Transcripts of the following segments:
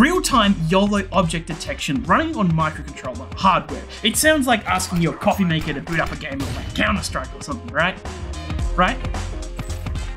real-time YOLO object detection running on microcontroller hardware. It sounds like asking your coffee maker to boot up a game of like Counter-Strike or something, right? Right?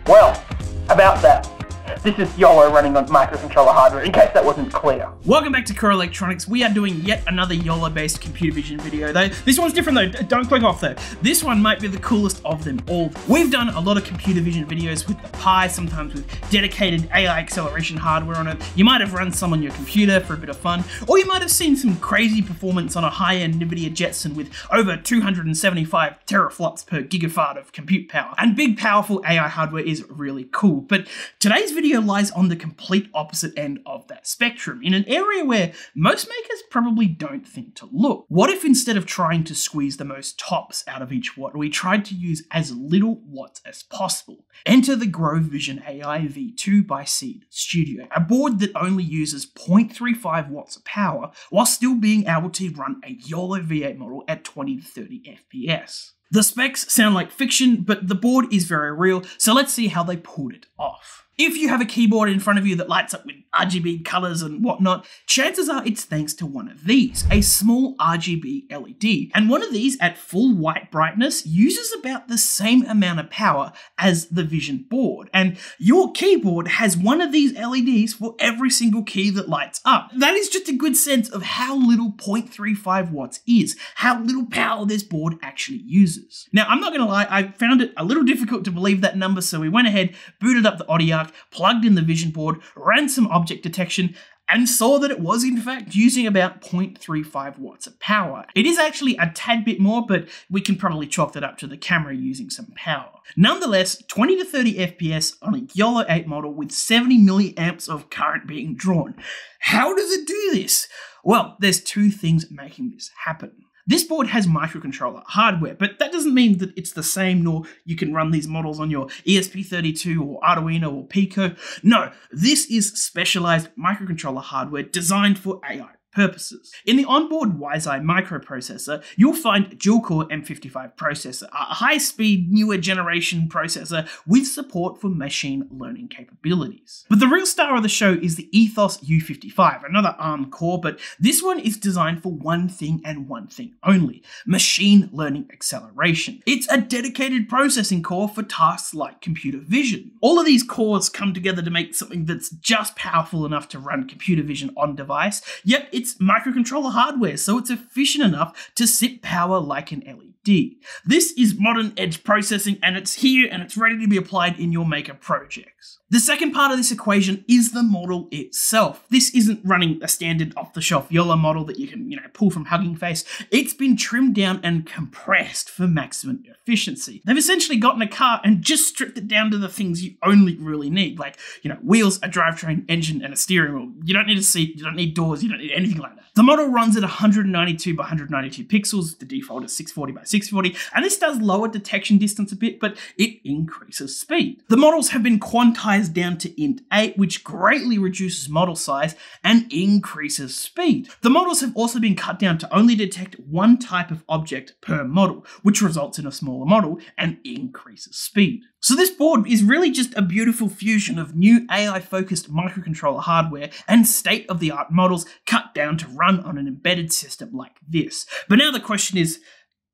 Well, about that. This is YOLO running on microcontroller hardware, in case that wasn't clear. Welcome back to Core Electronics. We are doing yet another YOLO-based computer vision video. Though this one's different though. Don't click off though. This one might be the coolest of them all. We've done a lot of computer vision videos with the Pi, sometimes with dedicated AI acceleration hardware on it. You might have run some on your computer for a bit of fun, or you might have seen some crazy performance on a high-end NVIDIA Jetson with over 275 teraflops per gigafarad of compute power. And big, powerful AI hardware is really cool. But today's video lies on the complete opposite end of that spectrum, in an area where most makers probably don't think to look. What if instead of trying to squeeze the most tops out of each watt, we tried to use as little watts as possible? Enter the Grove Vision AI V2 by Seeed Studio, a board that only uses 0.35 watts of power while still being able to run a YOLO V8 model at 20 to 30 FPS. The specs sound like fiction, but the board is very real, so let's see how they pulled it off. If you have a keyboard in front of you that lights up with RGB colors and whatnot, chances are it's thanks to one of these, a small RGB LED. And one of these at full white brightness uses about the same amount of power as the Vision board. And your keyboard has one of these LEDs for every single key that lights up. That is just a good sense of how little 0.35 watts is, how little power this board actually uses. Now, I'm not gonna lie, I found it a little difficult to believe that number, so we went ahead, booted up the Otii Arc, plugged in the Vision board, ran some object detection, and saw that it was in fact using about 0.35 watts of power. It is actually a tad bit more, but we can probably chalk that up to the camera using some power. Nonetheless, 20 to 30 FPS on a YOLO 8 model with 70 milliamps of current being drawn. How does it do this? Well, there's two things making this happen. This board has microcontroller hardware, but that doesn't mean that it's the same, nor you can run these models on your ESP32 or Arduino or Pico. No, this is specialized microcontroller hardware designed for AI purposes. In the onboard WiseEye microprocessor, you'll find dual-core M55 processor, a high-speed, newer generation processor with support for machine learning capabilities. But the real star of the show is the Ethos U55, another ARM core, but this one is designed for one thing and one thing only, machine learning acceleration. It's a dedicated processing core for tasks like computer vision. All of these cores come together to make something that's just powerful enough to run computer vision on device, yet it's it's microcontroller hardware, so it's efficient enough to sip power like an LED. This is modern edge processing and it's here and it's ready to be applied in your Maker projects. The second part of this equation is the model itself. This isn't running a standard off-the-shelf YOLO model that you can, you know, pull from Hugging Face. It's been trimmed down and compressed for maximum efficiency. They've essentially gotten a car and just stripped it down to the things you only really need, like, you know, wheels, a drivetrain, engine, and a steering wheel. You don't need a seat, you don't need doors, you don't need anything like that. The model runs at 192 by 192 pixels, the default is 640 by 640, and this does lower detection distance a bit, but it increases speed. The models have been quantized down to int 8, which greatly reduces model size and increases speed. The models have also been cut down to only detect one type of object per model, which results in a smaller model and increases speed. So this board is really just a beautiful fusion of new AI-focused microcontroller hardware and state-of-the-art models cut down to run on an embedded system like this. But now the question is,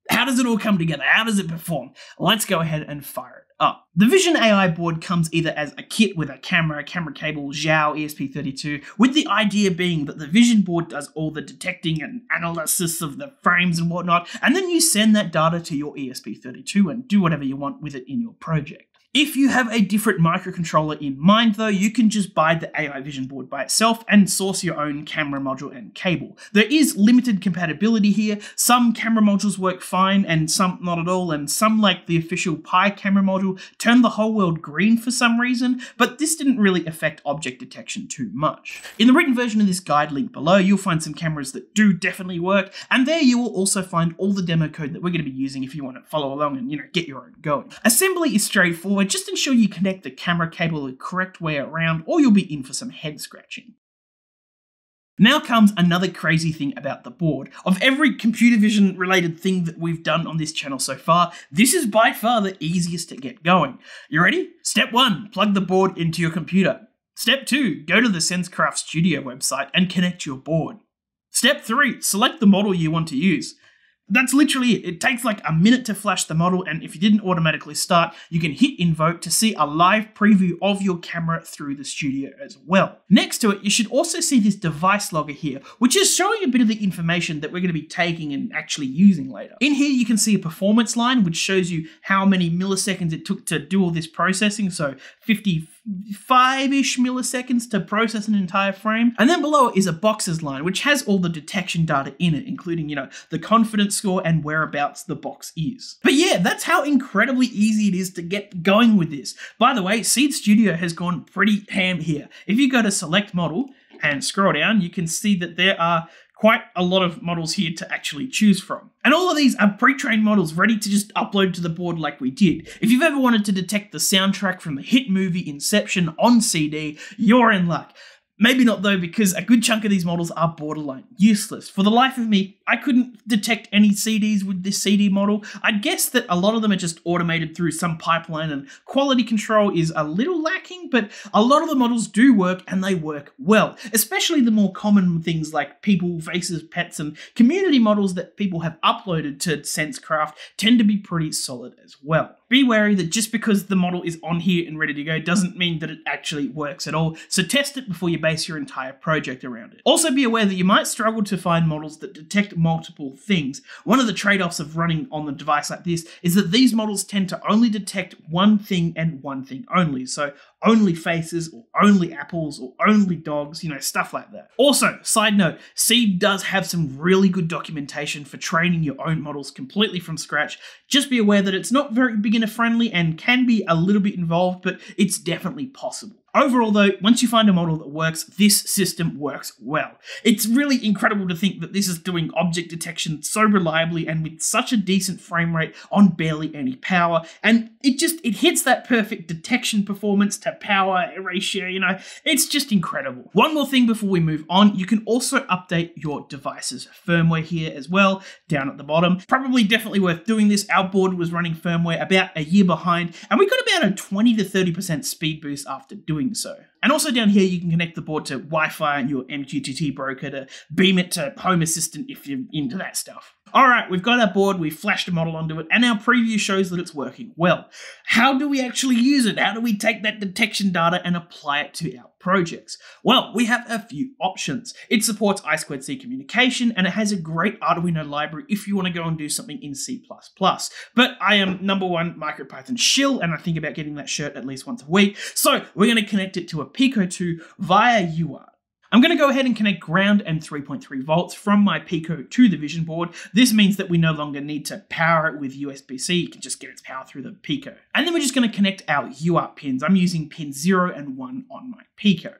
how does it all come together? How does it perform? Let's go ahead and fire it up. The Vision AI board comes either as a kit with a camera, camera cable, Xiao ESP32, with the idea being that the Vision board does all the detecting and analysis of the frames and whatnot, and then you send that data to your ESP32 and do whatever you want with it in your project. If you have a different microcontroller in mind though, you can just buy the AI Vision board by itself and source your own camera module and cable. There is limited compatibility here, some camera modules work fine and some not at all, and some like the official Pi camera module turn the whole world green for some reason, but this didn't really affect object detection too much. In the written version of this guide link below, you'll find some cameras that do definitely work, and there you will also find all the demo code that we're going to be using if you want to follow along and you know get your own going. Assembly is straightforward just ensure you connect the camera cable the correct way around or you'll be in for some head scratching. Now comes another crazy thing about the board. Of every computer vision related thing that we've done on this channel so far, this is by far the easiest to get going. You ready? Step 1. Plug the board into your computer. Step 2, go to the SenseCraft Studio website and connect your board. Step 3, select the model you want to use. That's literally it. It takes like a minute to flash the model, and if you didn't automatically start, you can hit invoke to see a live preview of your camera through the studio as well. Next to it, you should also see this device logger here, which is showing a bit of the information that we're going to be taking and actually using later. In here, you can see a performance line, which shows you how many milliseconds it took to do all this processing. So 50 five-ish milliseconds to process an entire frame. And then below is a boxes line, which has all the detection data in it, including, you know, the confidence score and whereabouts the box is. But yeah, that's how incredibly easy it is to get going with this. By the way, Seeed Studio has gone pretty ham here. If you go to select model and scroll down, you can see that there are quite a lot of models here to actually choose from. And all of these are pre-trained models ready to just upload to the board like we did. If you've ever wanted to detect the soundtrack from the hit movie Inception on CD, you're in luck. Maybe not though, because a good chunk of these models are borderline useless. For the life of me, I couldn't detect any CDs with this CD model. I'd guess that a lot of them are just automated through some pipeline and quality control is a little lacking, but a lot of the models do work and they work well, especially the more common things like people, faces, pets, and community models that people have uploaded to SenseCraft tend to be pretty solid as well. Be wary that just because the model is on here and ready to go doesn't mean that it actually works at all, so test it before you base your entire project around it. Also be aware that you might struggle to find models that detect multiple things. One of the trade-offs of running on the device like this is that these models tend to only detect one thing and one thing only, so only faces or only apples or only dogs, you know, stuff like that. Also, side note, Seeed does have some really good documentation for training your own models completely from scratch. Just be aware that it's not very beginner friendly and can be a little bit involved, but it's definitely possible. Overall, though, once you find a model that works, this system works well. It's really incredible to think that this is doing object detection so reliably and with such a decent frame rate on barely any power, and it just it hits that perfect detection performance to power ratio, you know, it's just incredible. One more thing before we move on, you can also update your device's firmware here as well, down at the bottom. Probably definitely worth doing this. Our board was running firmware about a year behind, and we got about a 20 to 30% speed boost after doing doing so. And also down here, you can connect the board to Wi-Fi and your MQTT broker to beam it to Home Assistant if you're into that stuff. All right, we've got our board, we've flashed a model onto it, and our preview shows that it's working well. How do we actually use it? How do we take that detection data and apply it to our projects? Well, we have a few options. It supports I2C communication, and it has a great Arduino library if you want to go and do something in C++. But I am number one MicroPython shill, and I think about getting that shirt at least once a week, so we're going to connect it to a Pico 2 via UART. I'm going to go ahead and connect ground and 3.3 volts from my Pico to the Vision board. This means that we no longer need to power it with USB-C, you can just get its power through the Pico. And then we're just going to connect our UART pins. I'm using pin 0 and 1 on my Pico.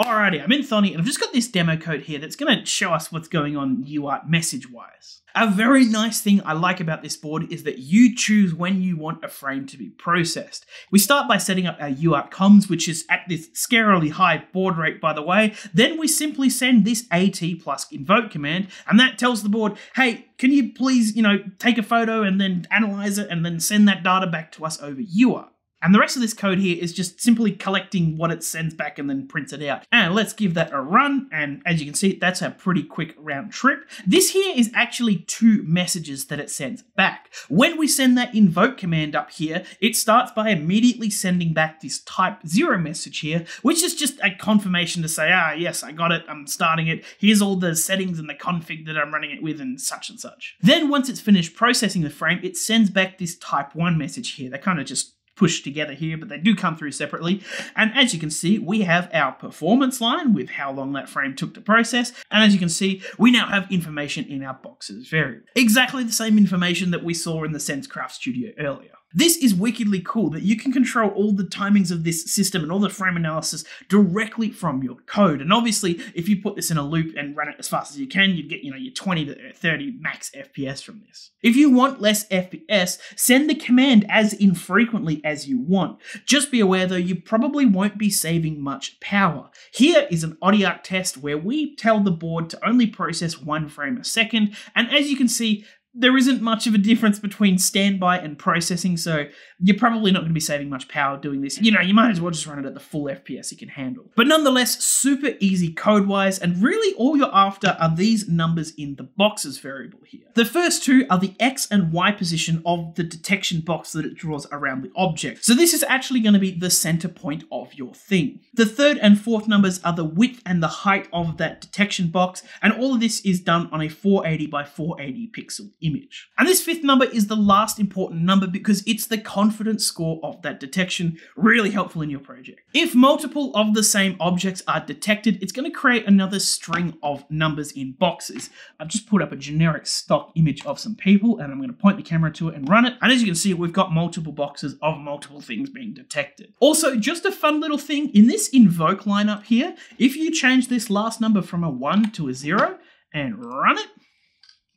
Alrighty, I'm in Thonny and I've just got this demo code here that's going to show us what's going on UART message-wise. A very nice thing I like about this board is that you choose when you want a frame to be processed. We start by setting up our UART comms, which is at this scarily high baud rate by the way. Then we simply send this AT plus invoke command and that tells the board, hey, can you please, you know, take a photo and then analyze it and then send that data back to us over UART. And the rest of this code here is just simply collecting what it sends back and then prints it out. And let's give that a run. And as you can see, that's a pretty quick round trip. This here is actually two messages that it sends back. When we send that invoke command up here, it starts by immediately sending back this type zero message here, which is just a confirmation to say, ah, yes, I got it, I'm starting it. Here's all the settings and the config that I'm running it with and such and such. Then once it's finished processing the frame, it sends back this type one message here. They kind of just pushed together here, but they do come through separately. And as you can see, we have our performance line with how long that frame took to process. And as you can see, we now have information in our boxes Very Exactly the same information that we saw in the SenseCraft Studio earlier. This is wickedly cool that you can control all the timings of this system and all the frame analysis directly from your code. And obviously, if you put this in a loop and run it as fast as you can, you'd get, you know, your 20 to 30 max FPS from this. If you want less FPS, send the command as infrequently as you want. Just be aware though, you probably won't be saving much power. Here is an Otii Arc test where we tell the board to only process one frame a second, and as you can see, there isn't much of a difference between standby and processing, so you're probably not going to be saving much power doing this. You know, you might as well just run it at the full FPS you can handle. But nonetheless, super easy code-wise, and really all you're after are these numbers in the boxes variable here. The first two are the X and Y position of the detection box that it draws around the object. So this is actually going to be the center point of your thing. The third and fourth numbers are the width and the height of that detection box, and all of this is done on a 480 by 480 pixel image. And this fifth number is the last important number because it's the confidence score of that detection, really helpful in your project. If multiple of the same objects are detected, it's going to create another string of numbers in boxes. I've just put up a generic stock image of some people and I'm going to point the camera to it and run it. And as you can see, we've got multiple boxes of multiple things being detected. Also, just a fun little thing, in this invoke lineup here, if you change this last number from a 1 to a 0 and run it,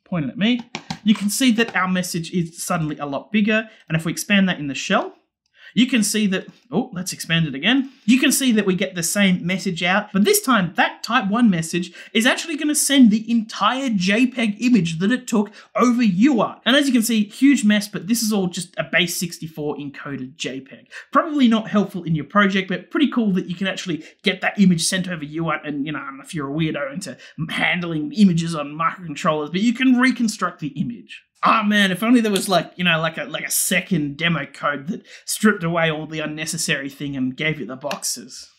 pointing at me, you can see that our message is suddenly a lot bigger. And if we expand that in the shell, you can see that, oh, let's expand it again. You can see that we get the same message out, but this time that type 1 message is actually going to send the entire JPEG image that it took over UART. And as you can see, huge mess, but this is all just a base 64 encoded JPEG. Probably not helpful in your project, but pretty cool that you can actually get that image sent over UART and, you know, if you're a weirdo into handling images on microcontrollers, but you can reconstruct the image. Oh, man, if only there was like, you know, like a like a second demo code that stripped away all the unnecessary thing and gave you the boxes.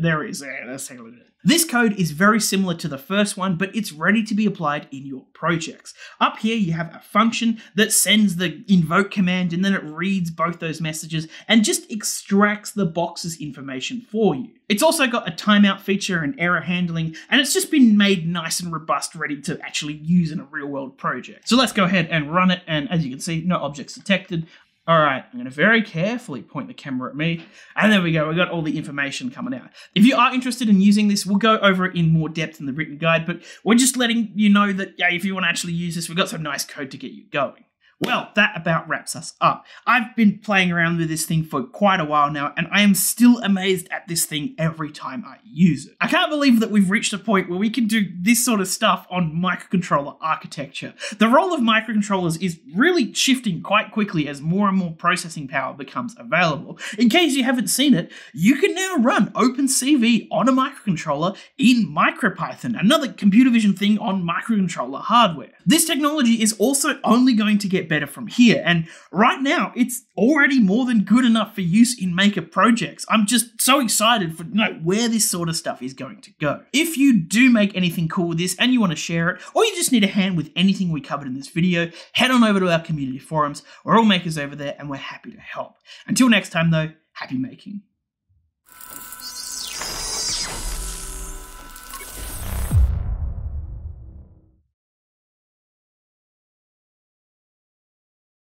There is. Yeah, let's take a look it. This code is very similar to the first one, but it's ready to be applied in your projects. Up here, you have a function that sends the invoke command and then it reads both those messages and just extracts the box's information for you. It's also got a timeout feature and error handling, and it's just been made nice and robust, ready to actually use in a real world project. So let's go ahead and run it, and as you can see, no objects detected. All right, I'm going to very carefully point the camera at me. And there we go, we got all the information coming out. If you are interested in using this, we'll go over it in more depth in the written guide, but we're just letting you know that yeah, if you want to actually use this, we've got some nice code to get you going. Well, that about wraps us up. I've been playing around with this thing for quite a while now, and I am still amazed at this thing every time I use it. I can't believe that we've reached a point where we can do this sort of stuff on microcontroller architecture. The role of microcontrollers is really shifting quite quickly as more and more processing power becomes available. In case you haven't seen it, you can now run OpenCV on a microcontroller in MicroPython, another computer vision thing on microcontroller hardware. This technology is also only going to get better from here, and right now it's already more than good enough for use in Maker projects. I'm just so excited for you know, where this sort of stuff is going to go. If you do make anything cool with this and you want to share it, or you just need a hand with anything we covered in this video, head on over to our community forums. We're all makers over there and we're happy to help. Until next time though, happy making.